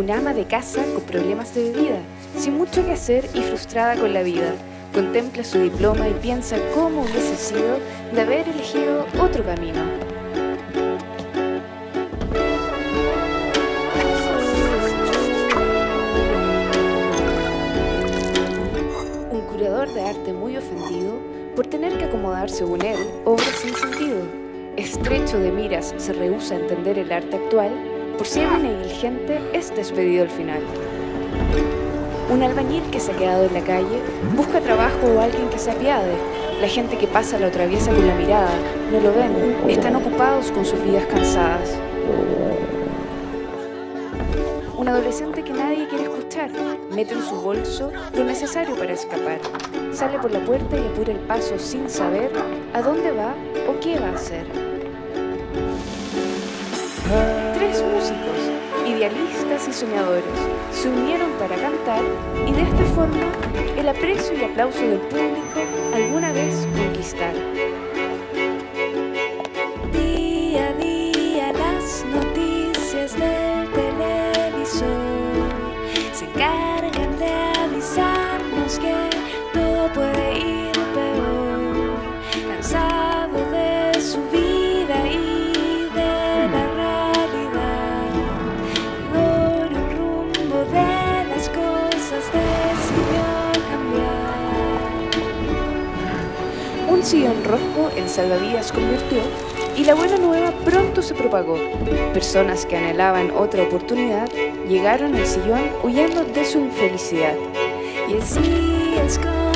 una ama de casa con problemas de bebida, sin mucho que hacer y frustrada con la vida. Contempla su diploma y piensa cómo hubiese sido de haber elegido otro camino. Un curador de arte muy ofendido por tener que acomodar según él obras sin sentido. Estrecho de miras se rehúsa a entender el arte actual, por ciego y negligente es despedido al final. Un albañil que se ha quedado en la calle busca trabajo o alguien que se apiade. La gente que pasa lo atraviesa con la mirada, no lo ven, están ocupados con sus vidas cansadas. Un adolescente que nadie quiere escuchar mete en su bolso lo necesario para escapar. Sale por la puerta y apura el paso sin saber a dónde va o qué va a hacer. Tres músicos, idealistas y soñadores, se unieron para cantar y de esta forma el aprecio y aplauso del público alguna vez conquistar. Sillón rojo en salvavidas convirtió y la buena nueva pronto se propagó. Personas que anhelaban otra oportunidad llegaron al sillón huyendo de su infelicidad. Y así es como